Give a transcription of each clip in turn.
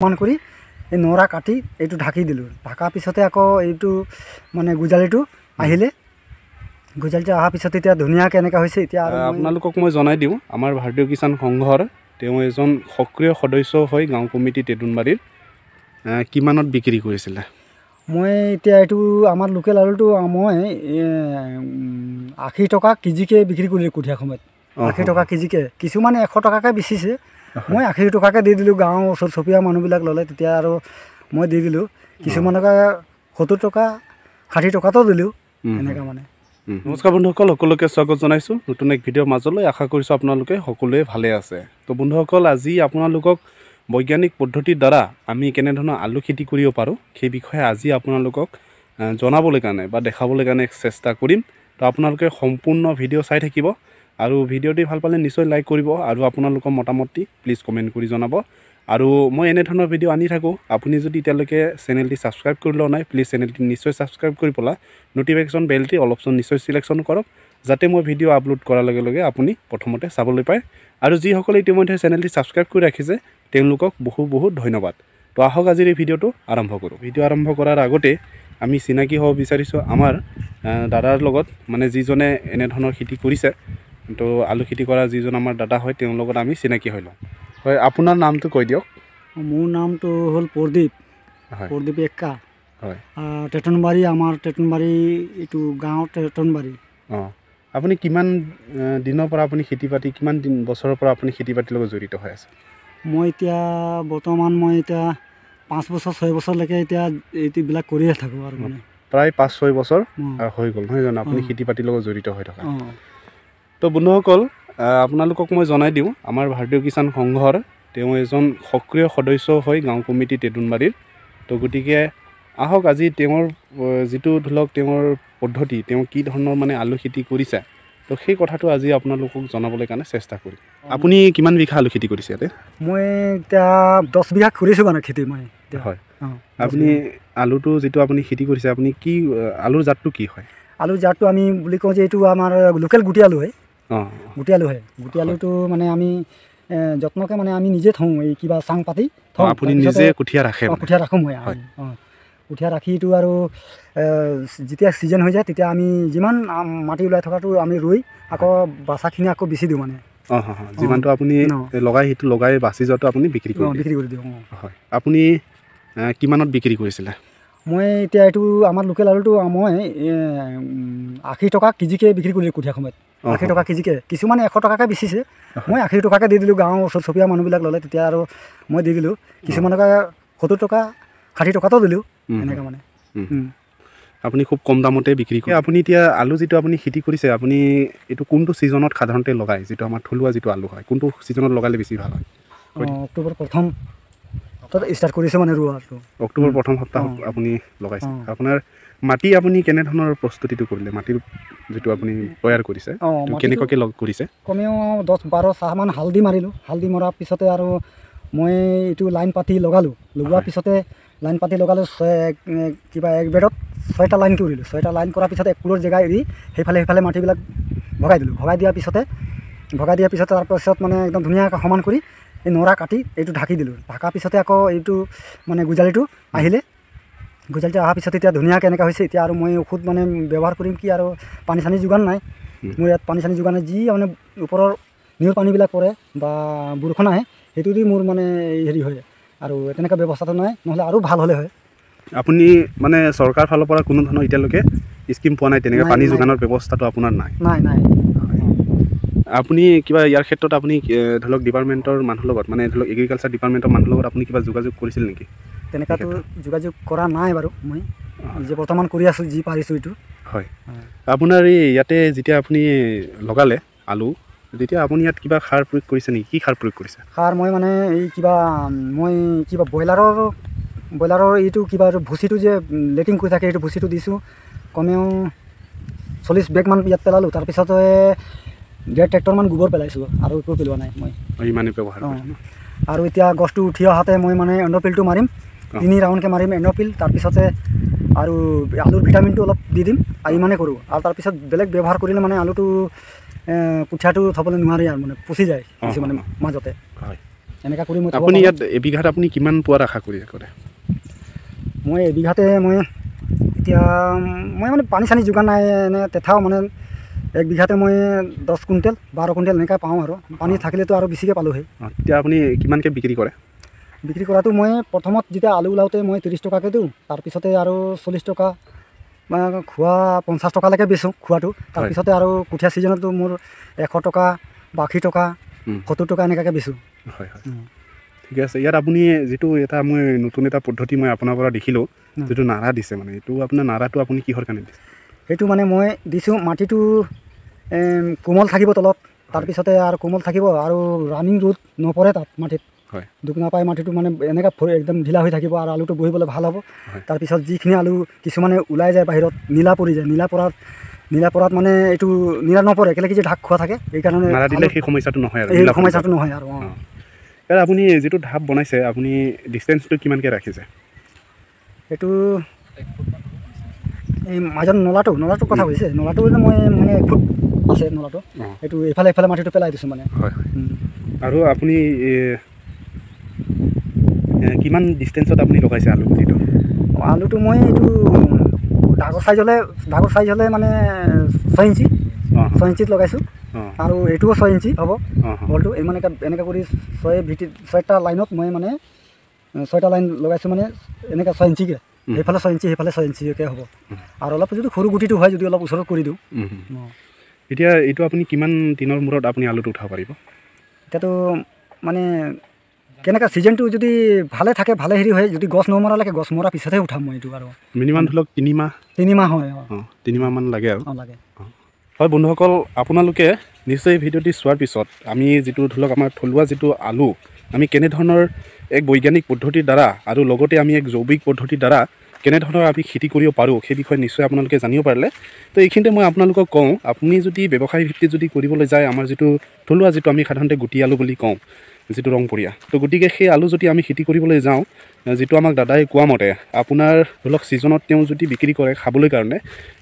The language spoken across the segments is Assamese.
সমান কৰি এই নৰা কাটি এইটো ঢাকি দিলোঁ। ঢাকাৰ পিছতে আকৌ এইটো মানে গোজালিটো আহিলে। গোজালিটো অহাৰ পিছত এতিয়া ধুনীয়াকৈ এনেকুৱা হৈছে এতিয়া আপোনালোকক মই জনাই দিওঁ আমাৰ ভাৰতীয় কিষাণ সংঘৰ তেওঁ এজন সক্ৰিয় সদস্য হৈ গাঁও কমিটি টেটুনবাৰীৰ আহ, কিমানত বিক্ৰী কৰিছিলে? মই এতিয়া এইটো আমাৰ লোকেল আলুটো মই আশী টকা কেজিকৈ বিক্ৰী কৰিলোঁ কঠীয়া সময়ত আশী টকা কেজিকৈ কিছুমানে এশ টকাকৈ বেচিছে। মই আশী টকাকৈ দি দিলোঁ গাঁৱৰ ওচৰ চুবুৰীয়া মানুহবিলাক ল'লে তেতিয়া আৰু মই দি দিলোঁ। কিছুমানকে সত্তৰ টকা ষাঠি টকাতো দিলোঁ উম, এনেকুৱা মানে। নমস্কাৰ বন্ধুসকল সকলোকে স্বাগত জনাইছোঁ। নতুন এক ভিডিঅ'ৰ মাজলৈ আশা কৰিছোঁ আপোনালোকে সকলোৱে ভালে আছে। তো বন্ধুসকল আজি আপোনালোকক বৈজ্ঞানিক পদ্ধতিৰ দ্বাৰা আমি কেনেধৰণৰ আলু খেতি কৰিব পাৰোঁ সেই বিষয়ে আজি আপোনালোকক জনাবলৈ কাৰণে বা দেখাবলৈ কাৰণে চেষ্টা কৰিম। তো আপোনালোকে সম্পূৰ্ণ ভিডিঅ' চাই থাকিব। আৰু ভিডিঅ'টি ভাল পালে নিশ্চয় লাইক কৰিব আৰু আপোনালোকৰ মতামতটি প্লিজ কমেণ্ট কৰি জনাব। আৰু মই এনেধৰণৰ ভিডিঅ' আনি থাকোঁ। আপুনি যদি এতিয়ালৈকে চেনেলটি ছাবস্ক্ৰাইব কৰি লোৱা নাই প্লিজ চেনেলটি নিশ্চয় ছাবস্ক্ৰাইব কৰি পেলাই নটিফিকেশ্যন বেলটি অলপচন নিশ্চয় চিলেকশ্যন কৰক যাতে মই ভিডিঅ' আপলোড কৰাৰ লগে লগে আপুনি প্ৰথমতে চাবলৈ পায়। আৰু যিসকলে ইতিমধ্যে চেনেলটি ছাবস্ক্ৰাইব কৰি ৰাখিছে তেওঁলোকক বহু বহুত ধন্যবাদ। তো আহক আজিৰ এই ভিডিঅ'টো আৰম্ভ কৰোঁ। ভিডিঅ' আৰম্ভ কৰাৰ আগতে আমি চিনাকি হ'ব বিচাৰিছোঁ আমাৰ দাদাৰ লগত। মানে যিজনে এনেধৰণৰ খেতি কৰিছে তো আলু খেতি কৰা যিজন আমাৰ দাদা হয় তেওঁৰ লগত আমি চিনাকি হৈ লওঁ। হয় আপোনাৰ নামটো কৈ দিয়ক। মোৰ নামটো হ'ল প্ৰদীপ। হয়। প্ৰদীপ এক্কা। হয়। টেটনবাৰী আমাৰ টেটনবাৰী এইটো গাঁও টেটনবাৰী অঁ। আপুনি কিমান দিনৰ পৰা আপুনি খেতি বাতি কিমান দিন বছৰৰ পৰা আপুনি খেতি বাতিৰ লগত জড়িত হৈ আছে? মই এতিয়া বৰ্তমান মই এতিয়া পাঁচ বছৰ ছয় বছৰলৈকে এতিয়া এইবিলাক কৰিয়ে থাকোঁ আৰু মানে। প্ৰায় পাঁচ ছয় বছৰ হৈ গ'ল নহয় জানো? আপুনি। খেতি বাতিৰ লগত জড়িত হৈ থকা। তো বন্ধুসকল আপোনালোকক মই জনাই দিওঁ আমাৰ ভাৰতীয় কিষাণ সংঘৰ তেওঁ এজন সক্ৰিয় সদস্য হৈ গাঁও কমিটি টেটুনবাৰীৰ তো গতিকে আহক আজি তেওঁৰ যিটো ধৰি লওক তেওঁৰ পদ্ধতি তেওঁ কি ধৰণৰ মানে আলু খেতি কৰিছে তো সেই কথাটো আজি আপোনালোকক জনাবলৈ কাৰণে চেষ্টা কৰিম। আপুনি কিমান বিঘা আলু খেতি কৰিছে ইয়াতে? মই এতিয়া দহ বিঘা কৰিছোঁ মানে খেতি মই হয়। আপুনি। আলুটো যিটো আপুনি খেতি কৰিছে আপুনি কি আলুৰ জাতটো কি হয়? আলু জাতটো আমি বুলি কওঁ যে এইটো আমাৰ লোকেল গুটি আলু হয়। গুটি আলু হয় গুটি আলুটো মানে আমি যত্নকৈ মানে আমি নিজে থওঁ এই কিবা চাং পাতি থওঁ। আপুনি নিজে কঠীয়া ৰাখে। কঠীয়া ৰাখোঁ মই। অঁ কঠীয়া ৰাখি এইটো আৰু যেতিয়া ছিজন হৈ যায় তেতিয়া আমি যিমান মাটি ওলাই থকাটো আমি ৰুই আকৌ বাচাখিনি আকৌ বেছি দিওঁ মানে। অঁ হয় হয়। যিমানটো আপুনি। লগাই সেইটো লগাই বাচি যোৱাটো আপুনি বিক্ৰী কৰি বিক্ৰী কৰি দিওঁ হয়। আপুনি কিমানত বিক্ৰী কৰিছিলে? মই এতিয়া এইটো আমাৰ লোকেল আলুটো মই আশী টকা কেজিকৈ বিক্ৰী কৰিলোঁ কঠীয়া সময়ত। আশী টকা কেজিকৈ। কিছুমানে এশ টকাকৈ বেচিছে। মই আশী টকাকৈ দি দিলোঁ গাঁৱৰ ওচৰ চুবুৰীয়া মানুহবিলাক ল'লে তেতিয়া আৰু মই দি দিলোঁ। কিছুমানকে সত্তৰ টকা ষাঠি টকাতো দিলোঁ এনেকৈ মানে। আপুনি খুব কম দামতে বিক্ৰী কৰে। আপুনি এতিয়া আলু যিটো আপুনি খেতি কৰিছে আপুনি এইটো কোনটো ছিজনত সাধাৰণতে লগায়? যিটো আমাৰ থলুৱা যিটো আলু হয় কোনটো ছিজনত লগালে বেছি ভাল হয়? অক্টোবৰ প্ৰথম। তাত ষ্টাৰ্ট কৰিছোঁ মানে ৰোৱাটো অক্টোবৰ। প্ৰথম সপ্তাহত। আপুনি লগাইছে। আপোনাৰ মাটি আপুনি কেনেধৰণৰ প্ৰস্তুতিটো কৰিলে মাটিৰ যিটো আপুনি তৈয়াৰ কৰিছে অঁ কেনেকুৱাকৈ লগ কৰিছে কমেও দহ বাৰ চাহমান হালধি মাৰিলোঁ হালধি মৰাৰ পিছতে আৰু মই এইটো লাইন পাতি লগালোঁ লগোৱাৰ। পিছতে লাইন পাতি লগালোঁ কিবা এক বেডত ছয়টা লাইন কৰিলোঁ ছয়টা লাইন কৰাৰ পিছতে এক ফুলৰ জেগা এৰি সেইফালে সেইফালে মাটিবিলাক ভগাই দিলোঁ ভগাই দিয়াৰ পিছতে ভগাই দিয়াৰ পিছতে তাৰপিছত মানে একদম ধুনীয়াকৈ সমান কৰি এই নৰা কাটি এইটো ঢাকি দিলোঁ। ঢাকাৰ পিছতে আকৌ এইটো মানে গোজালিটো আহিলে। গোজালিটো অহাৰ পিছত এতিয়া ধুনীয়াকৈ এনেকুৱা হৈছে। এতিয়া আৰু মই ঔষধ মানে ব্যৱহাৰ কৰিম কি আৰু পানী চানী যোগান নাই। মোৰ ইয়াত পানী চানী যোগান নাই। যি মানে ওপৰৰ নিয়ৰ পানীবিলাক পৰে বা বৰষুণ আহে সেইটো দি মোৰ মানে হেৰি হয়। আৰু তেনেকুৱা ব্যৱস্থাটো নাই নহ'লে আৰু ভাল হ'লে হয়। আপুনি মানে চৰকাৰ ফালৰ পৰা কোনো ধৰণৰ এতিয়ালৈকে স্কিম পোৱা নাই তেনেকৈ পানী। যোগানৰ ব্যৱস্থাটো আপোনাৰ নাই? নাই নাই। আপুনি কিবা ইয়াৰ ক্ষেত্ৰত আপুনি ধৰি লওক ডিপাৰ্টমেণ্টৰ মানুহৰ লগত মানে ধৰি লওক এগ্ৰিকালচাৰ ডিপাৰ্টমেণ্টৰ মানুহৰ লগত আপুনি কিবা যোগাযোগ কৰিছিল নেকি? তেনেকুৱাতো যোগাযোগ কৰা নাই বাৰু মই। যে বৰ্তমান কৰি আছোঁ যি পাৰিছোঁ এইটো। হয়। আপোনাৰ এই ইয়াতে যেতিয়া আপুনি লগালে আলু তেতিয়া আপুনি ইয়াত কিবা সাৰ প্ৰয়োগ কৰিছে নেকি? কি সাৰ প্ৰয়োগ কৰিছে? সাৰ মই মানে এই কিবা মই কিবা ব্ৰইলাৰৰ ব্ৰইলাৰৰ এইটো কিবা ভুচিটো যে লেটিং কৰি থাকে সেইটো ভুচিটো দিছোঁ। কমেও চল্লিছ বেগমান ইয়াত পেলালোঁ। তাৰপিছতে ডেৰ ট্ৰেক্টৰমান গোবৰ পেলাইছোঁ আৰু একো পেলোৱা নাই মই। ইমানেই ব্যৱহাৰ আৰু এতিয়া গছটো উঠি অহাতে মই মানে এণ্ডপিলটো মাৰিম। তিনি ৰাউণ্ডকৈ মাৰিম এণ্ডপিল তাৰপিছতে আৰু আলুৰ ভিটামিনটো অলপ দি দিম আৰু ইমানে কৰোঁ। আৰু তাৰপিছত বেলেগ ব্যৱহাৰ কৰিলে মানে আলুটো কঠীয়াটো থ'বলৈ নোৱাৰি আৰু মানে পচি যায় কিছুমানে মাজতে। এনেকুৱা কৰি মই আপুনি। ইয়াত এবিঘাত আপুনি কিমান পোৱাৰ আশা কৰি কৰে? মই এবিঘাতে মই এতিয়া মই মানে পানী চানী যোগান নাই এনে তেথাও মানে এক বিঘাতে মই দহ কুইণ্টেল বাৰ কুইণ্টেল এনেকৈ পাওঁ আৰু। পানী থাকিলেতো আৰু বেছিকৈ পালোঁহে। অঁ তেতিয়া আপুনি কিমানকৈ বিক্ৰী কৰে? বিক্ৰী কৰাটো মই প্ৰথমত যেতিয়া আলু ওলাওঁতে মই ত্ৰিছ টকাকৈ দিওঁ তাৰপিছতে আৰু চল্লিছ টকা বা খোৱা পঞ্চাছ টকালৈকে বেচোঁ খোৱাটো। তাৰপিছতে আৰু কঠীয়া ছিজনতো মোৰ এশ টকা বা আশী টকা সত্তৰ টকা এনেকুৱাকৈ বেচোঁ। হয় হয়। ঠিকে আছে। ইয়াত আপুনি যিটো এটা মই নতুন এটা পদ্ধতি মই আপোনাৰ পৰা দেখিলোঁ। যিটো নাৰা দিছে মানে এইটো আপোনাৰ নাৰাটো আপুনি কিহৰ কাৰণে দিছে? সেইটো মানে মই দিছোঁ মাটিটো কোমল থাকিব তলত। তাৰপিছতে আৰু কোমল থাকিব আৰু ৰানিং ৰ'দ নপৰে তাত মাটিত। হয়। দুখ নাপাই মাটিটো মানে এনেকৈ একদম ঢিলা হৈ থাকিব আৰু আলুটো বহিবলৈ ভাল হ'ব। তাৰপিছত যিখিনি আলু কিছুমানে ওলাই যায় বাহিৰত নীলা পৰি যায়। নীলা পৰাত নীলা পৰাত মানে এইটো নীলা নপৰে একেলগে যে ঢাক খোৱা থাকে আলু- সেই সমস্যাটো নহয় আৰু পৰি সমস্যাটো নহয় আৰু অঁ। আপুনি যিটো ঢাপ বনাইছে আপুনি ডিষ্টেঞ্চটো কিমানকৈ ৰাখিছে? এইটো এই মাজত নলাটো নলাটোৰ কথা কৈছে। নলাটো যে মই মানে ফুট আছে নলাটো। অঁ। এইটো এইফালে এইফালে মাটিটো পেলাই দিছোঁ মানে। হয়। আৰু আপুনি কিমান ডিষ্টেঞ্চত আপুনি লগাইছে আলু গুটিটো? আলুটো মই এইটো ডাঙৰ চাইজ হ'লে ডাঙৰ চাইজ হ'লে মানে ছয় ইঞ্চি ছয় ইঞ্চিত লগাইছোঁ। আৰু এইটোও ছয় ইঞ্চি হ'ব। বলটো এই মানে এনেকৈ কৰি ছয় ভিটিত ছয়টা লাইনত মই মানে ছয়টা লাইন লগাইছোঁ মানে এনেকৈ ছয় ইঞ্চিকৈ। সেইফালে ছয় ইঞ্চি সেইফালে ছয় ইঞ্চিকৈ হ'ব। আৰু অলপ যদি সৰু গুটিটো হয় যদি অলপ ওচৰত কৰি দিওঁ। এতিয়া এইটো আপুনি কিমান দিনৰ মূৰত আপুনি আলুটো উঠাব পাৰিব? এতিয়াতো মানে কেনেকুৱা ছিজনটো যদি ভালে থাকে ভালে হেৰি হয় যদি গছ নমৰালৈকে গছ মৰাৰ পিছতহে উঠাম মই এইটো আৰু। মিনিমাম ধৰি লওক তিনিমাহ তিনিমাহ হয় অঁ। তিনিমাহমান লাগে আৰু। লাগে। হয় বন্ধুসকল আপোনালোকে নিশ্চয় ভিডিঅ'টি চোৱাৰ পিছত আমি যিটো ধৰি লওক আমাৰ থলুৱা যিটো আলু আমি কেনেধৰণৰ এক বৈজ্ঞানিক পদ্ধতিৰ দ্বাৰা আৰু লগতে আমি এক জৈৱিক পদ্ধতিৰ দ্বাৰা কেনেধৰণৰ আমি খেতি কৰিব পাৰোঁ সেই বিষয়ে নিশ্চয় আপোনালোকে জানিব পাৰিলে। তো এইখিনিতে মই আপোনালোকক কওঁ আপুনি যদি ব্যৱসায় ভিত্তিত যদি কৰিবলৈ যায় আমাৰ যিটো থলুৱা যিটো আমি সাধাৰণতে গুটি আলু বুলি কওঁ যিটো ৰংপুৰীয়া তো গতিকে সেই আলু যদি আমি খেতি কৰিবলৈ যাওঁ যিটো আমাক দাদাই কোৱা মতে আপোনাৰ ধৰি লওক ছিজনত তেওঁ যদি বিক্ৰী কৰে খাবলৈ কাৰণে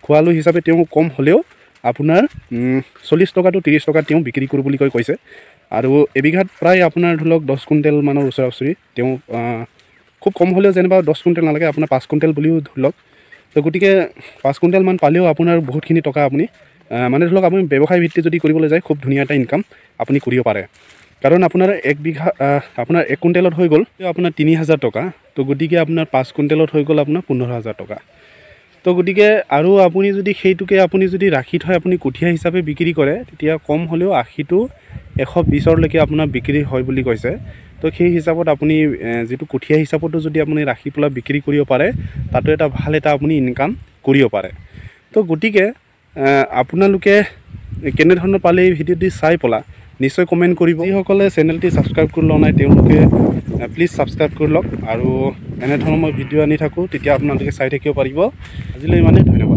খোৱা আলু হিচাপে তেওঁ কম হ'লেও আপোনাৰ চল্লিছ টকা টু ত্ৰিছ টকাত তেওঁ বিক্ৰী কৰোঁ বুলি কৈ কৈছে। আৰু এবিঘাত প্ৰায় আপোনাৰ ধৰি লওক দহ কুইণ্টেল মানৰ ওচৰা ওচৰি। তেওঁ খুব কম হ'লেও যেনিবা দহ কুইণ্টেল নালাগে আপোনাৰ পাঁচ কুইণ্টেল বুলিও ধৰি লওক। তো গতিকে পাঁচ কুইণ্টেলমান পালেও আপোনাৰ বহুতখিনি টকা আপুনি মানে ধৰি লওক আপুনি ব্যৱসায় ভিত্তিত যদি কৰিবলৈ যায় খুব ধুনীয়া এটা ইনকাম আপুনি কৰিব পাৰে। কাৰণ আপোনাৰ এক বিঘা আপোনাৰ এক কুইণ্টেলত হৈ গ'ল আপোনাৰ তিনি হাজাৰ টকা। তো গতিকে আপোনাৰ পাঁচ কুইণ্টেলত হৈ গ'ল আপোনাৰ পোন্ধৰ হাজাৰ টকা। তো গতিকে আৰু আপুনি যদি সেইটোকে আপুনি যদি ৰাখি থৈ আপুনি কঠীয়া হিচাপে বিক্ৰী কৰে তেতিয়া কম হ'লেও আশীটো এশ বিছৰলৈকে আপোনাৰ বিক্ৰী হয় বুলি কৈছে। তো সেই হিচাপত আপুনি যিটো কঠীয়া হিচাপতো যদি আপুনি ৰাখি পেলাই বিক্ৰী কৰিব পাৰে তাতো এটা ভাল এটা আপুনি ইনকাম কৰিব পাৰে। তো গতিকে আপোনালোকে কেনেধৰণৰ পালে এই ভিডিঅ'টি চাই পেলা নিশ্চয় কমেণ্ট কৰিব। যিসকলে চেনেলটি ছাবস্ক্ৰাইব কৰি লোৱা নাই তেওঁলোকে প্লিজ ছাবস্ক্ৰাইব কৰি লওক আৰু এনেধৰণৰ মই ভিডিঅ' আনি থাকোঁ তেতিয়া আপোনালোকে চাই থাকিব পাৰিব। আজিলৈ ইমানেই ধন্যবাদ।